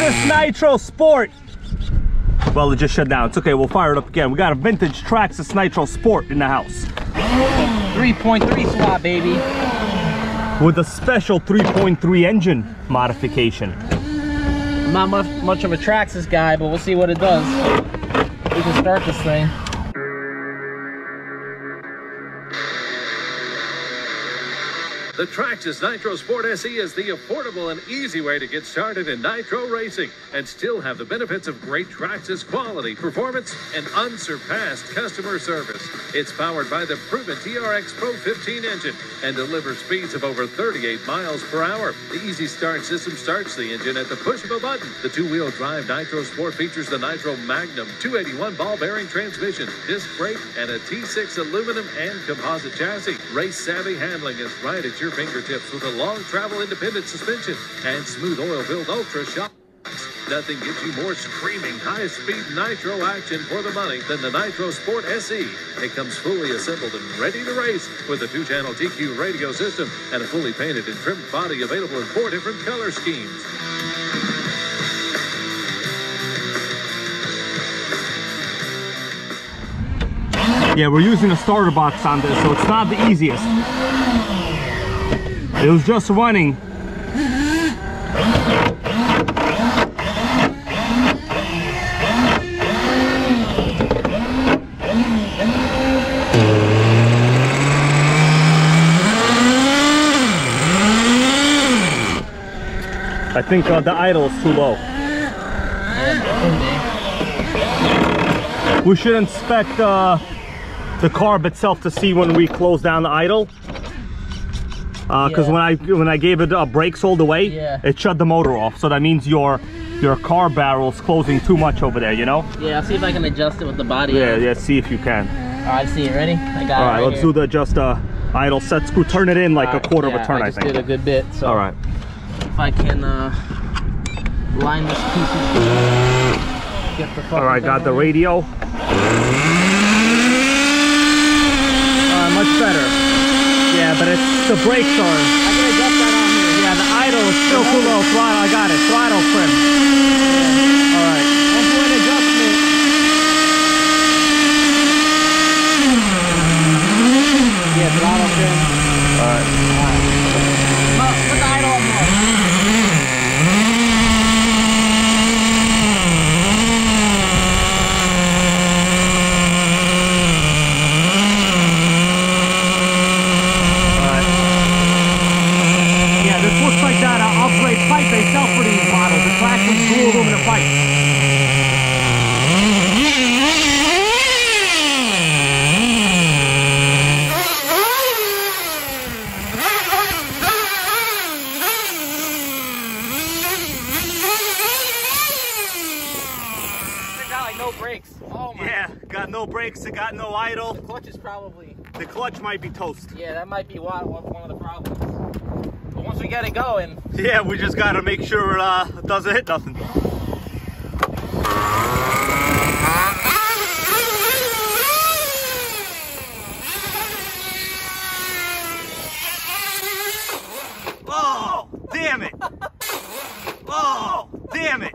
Traxxas Nitro Sport. Well, it just shut down. It's okay, we'll fire it up again. We got a vintage Traxxas Nitro Sport in the house. 3.3 swap, baby. With a special 3.3 engine modification. I'm not much, much of a Traxxas guy, but we'll see what it does. We can start this thing. The Traxxas Nitro Sport SE is the affordable and easy way to get started in nitro racing and still have the benefits of great Traxxas quality, performance, and unsurpassed customer service. It's powered by the proven TRX Pro 15 engine and delivers speeds of over 38 miles per hour. The Easy Start system starts the engine at the push of a button. The two-wheel drive Nitro Sport features the Nitro Magnum 281 ball bearing transmission, disc brake, and a T6 aluminum and composite chassis. Race-savvy handling is right at your fingertips with a long travel independent suspension and smooth oil filled ultra shocks. Nothing gives you more screaming high speed nitro action for the money than the Nitro Sport SE. It comes fully assembled and ready to race with a two channel TQ radio system and a fully painted and trimmed body available in four different color schemes. Yeah, we're using a starter box on this, so it's not the easiest. It was just running. I think uh, the idle is too low. We should inspect uh, the carb itself to see when we close down the idle. Because Yeah. when I when I gave it uh, brakes all the way, Yeah. it shut the motor off. So that means your your carb barrel's closing too much over there. You know? Yeah, I'll see if I can adjust it with the body. Yeah, yeah. See if you can. All right, see it. Ready? I got All it right, right let's here. do the just uh, idle set screw. Turn it in like All a quarter yeah, of a turn, I, just think. did a good bit. So All right. if I can uh, line this piece of All right, got the radio. All right, much better. Yeah, but it's the brakes are. I can adjust that on here. Yeah, the idle is still too low. Throttle, I got it. Throttle trim. All right. Don't do adjustment. Yeah, throttle trim. All right. Well, put the idle up more. Yeah, this looks like that uh, upgrade pipe they sell for these models. The Traxxas blue aluminum pipe. It got like no brakes. Oh my. Yeah, got no brakes, it got no idle. Clutch is probably. The clutch might be toast. Yeah, that might be one one of the problems. But once we get it going, Yeah, we just gotta make sure uh, it doesn't hit nothing. Oh, damn it! Oh, damn it!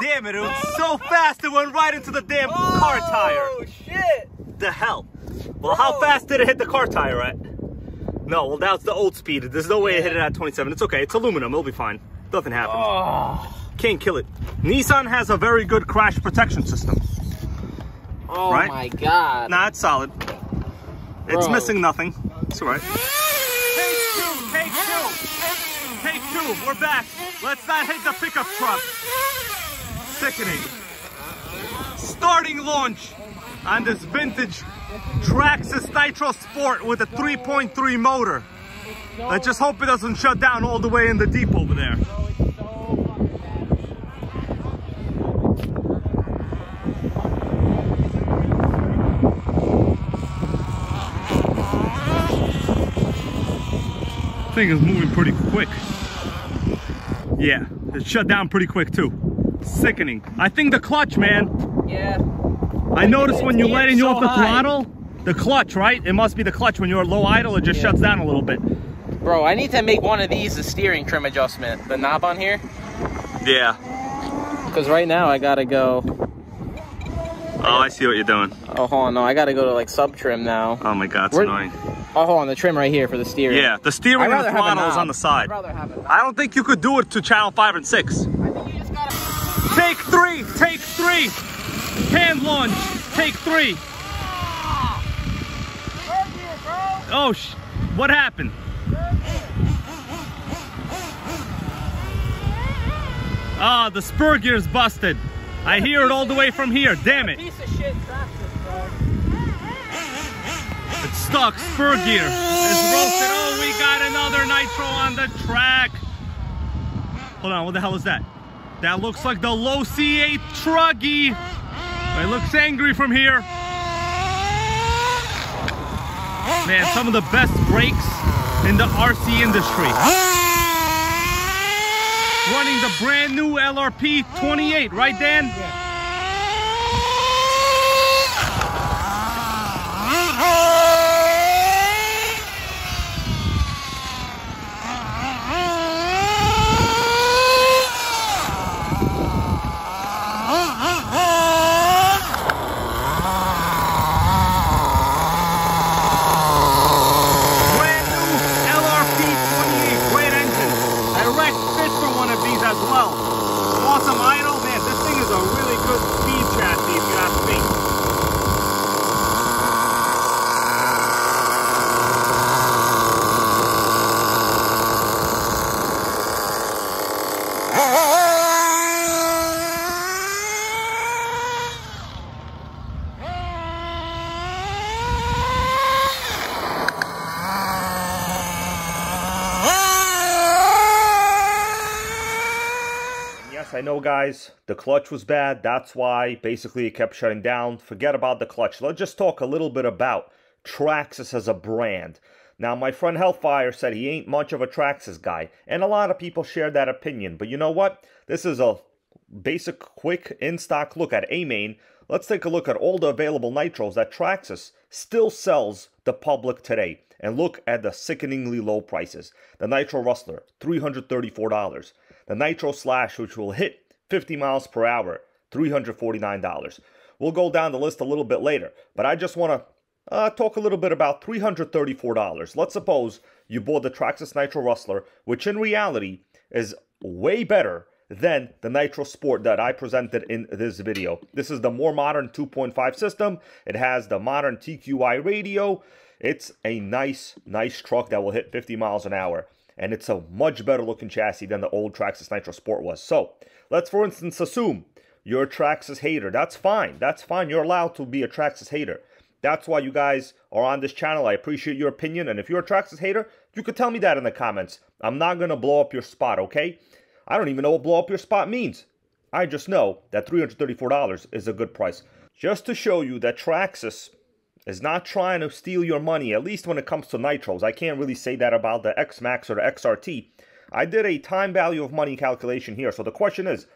Damn it, it was so fast it went right into the damn car oh, tire. Oh shit! The hell? Well, how fast did it hit the car tire at? No, well, that's the old speed. There's no way it hit it at 27. It's okay. It's aluminum. It'll be fine. Nothing happened. Oh, Can't kill it. Nissan has a very good crash protection system. oh Right? my god. Nah, it's solid. It's missing nothing. It's all right. Take two. Take two. Take two. We're back. Let's not hit the pickup truck. Sickening. Starting launch on this vintage Traxxas Nitro Sport with a 3.3 motor. Let's just hope it doesn't shut down all the way in the deep over there. Thing is moving pretty quick. Yeah, it shut down pretty quick too. Sickening. I think the clutch, man. Yeah. I noticed when you It's letting you so off the high. throttle, the clutch, right? It must be the clutch when you're low idle, it just Yeah. shuts down a little bit. Bro, I need to make one of these a steering trim adjustment. The knob on here. Yeah. Because right now I gotta go. Oh, I see what you're doing. Oh, hold on. No, I gotta go to like sub trim now. Oh my god, it's We're- annoying. Oh, hold on. The trim right here for the steering. Yeah, the steering and the throttle is on the side. I'd rather have it. I don't think you could do it to channel 5 and 6. I think you just gotta. Take three, take three. Hand lunge, take three. Oh, sh what happened? Ah, the spur gear's busted. I hear it all the way from here. Damn it. Piece of shit tractor, bro. It's stuck. Spur gear It's roasted. Oh, we got another nitro on the track. Hold on. What the hell is that? That looks like the Losi 8 truggy. It looks angry from here. Man, some of the best brakes in the RC industry. Running the brand new LRP 28, right Dan? Brand new LRP 28, great engine. I wrecked fit for one of these as well. Awesome idle, man. This thing is a really good speed chassis if you ask me. Yes, I know, guys. The clutch was bad. That's why basically it kept shutting down. Forget about the clutch. Let's just talk a little bit about Traxxas as a brand. Now, my friend Hellfire said he ain't much of a Traxxas guy, and a lot of people share that opinion. But you know what? This is a basic, quick, in-stock look at A-Main. Let's take a look at all the available nitros that Traxxas still sells the public today. And look at the sickeningly low prices. The Nitro Rustler, $334. The Nitro Slash, which will hit 50 miles per hour, $349. We'll go down the list a little bit later, but I just want to uh, talk a little bit about $334. Let's suppose you bought the Traxxas Nitro Rustler, which in reality is way better than the Nitro Sport that I presented in this video. This is the more modern 2.5 system. It has the modern TQI radio. It's a nice, nice truck that will hit 50 miles an hour. And it's a much better looking chassis than the old Traxxas Nitro Sport was. So, let's for instance assume you're a Traxxas hater. That's fine. That's fine. You're allowed to be a Traxxas hater. That's why you guys are on this channel. I appreciate your opinion. And if you're a Traxxas hater, you could tell me that in the comments. I'm not going to blow up your spot, okay? I don't even know what blow up your spot means. I just know that $334 is a good price. Just to show you that Traxxas is not trying to steal your money, at least when it comes to nitros. I can't really say that about the X-Maxx or the XRT. I did a time value of money calculation here. So the question is,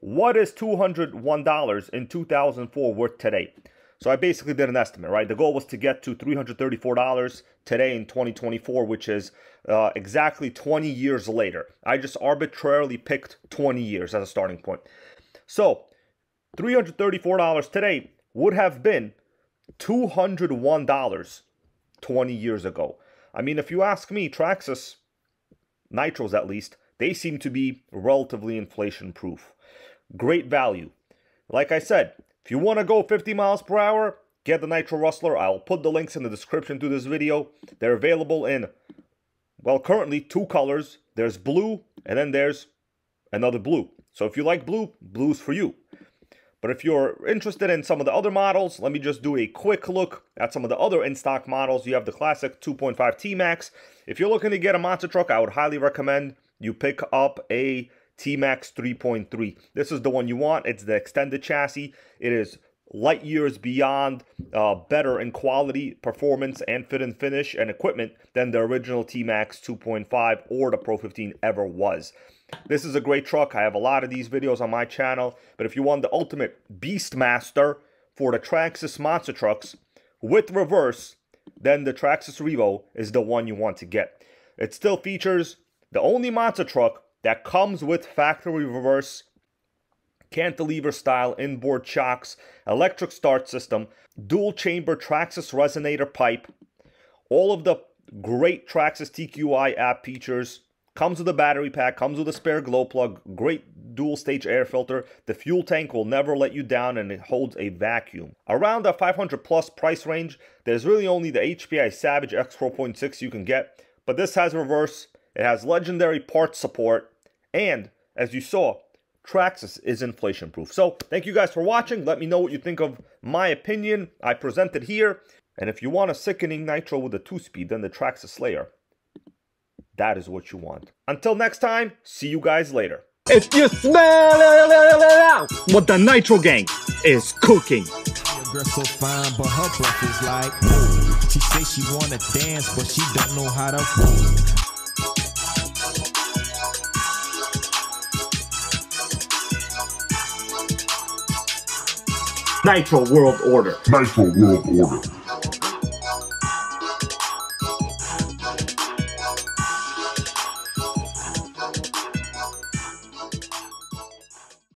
what is $201 in 2004 worth today? So I basically did an estimate, right? The goal was to get to $334 today in 2024, which is uh, exactly 20 years later. I just arbitrarily picked 20 years as a starting point. So $334 today would have been $201 20 years ago. I mean, if you ask me, Traxxas, Nitros at least, they seem to be relatively inflation proof. Great value. Like I said, if you want to go 50 miles per hour, get the Nitro Rustler. I'll put the links in the description to this video. They're available in, well, currently two colors. There's blue, and then there's another blue. So if you like blue, blue's for you. But if you're interested in some of the other models, let me just do a quick look at some of the other in-stock models. You have the classic 2.5 T-Maxx. If you're looking to get a monster truck, I would highly recommend you pick up a T-Maxx 3.3. This is the one you want. It's the extended chassis. It is light years beyond uh, better in quality, performance, and fit and finish and equipment than the original T-Maxx 2.5 or the Pro 15 ever was. This is a great truck. I have a lot of these videos on my channel. But if you want the ultimate Beastmaster for the Traxxas monster trucks with reverse, then the Traxxas Revo is the one you want to get. it still features the only monster truck that comes with factory reverse cantilever style inboard shocks, electric start system, dual chamber Traxxas resonator pipe, all of the great Traxxas TQI app features, comes with a battery pack, comes with a spare glow plug, great dual stage air filter. The fuel tank will never let you down and it holds a vacuum. Around the 500 plus price range, there's really only the HPI Savage X4.6 you can get, but this has reverse, it has legendary parts support, and as you saw, Traxxas is inflation proof. So thank you guys for watching. Let me know what you think of my opinion. I presented here. And if you want a sickening nitro with a two-speed, then the Traxxas Slayer. That is what you want. Until next time, see you guys later. If you smell what the Nitro Gang is cooking. Girl so fine, but her breath is like ooh. She say she wanna dance, but she don't know how to move. Nitro World Order. Nitro World Order.